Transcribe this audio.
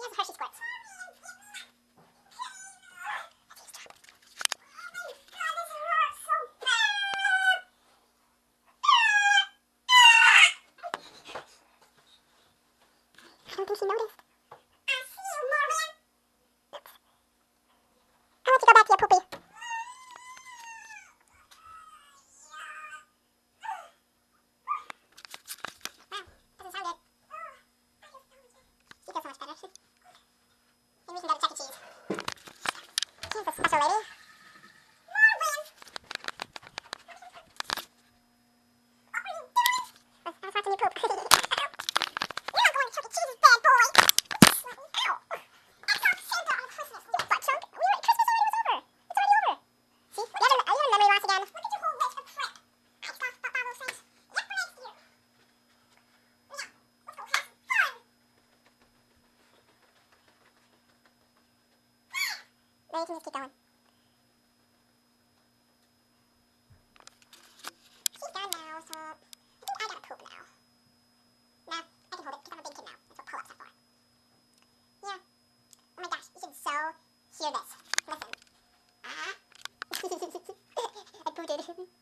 She has a Hershey Squirt. I don't think noticed. I see you, I'll go back to your poopy. you can keep going. She's done now, so I think I gotta poop now. Nah, I can hold it because I'm a big kid now. That's what pull-ups are for. Yeah. Oh my gosh, you should so hear this. Listen. Ah. I pooped it.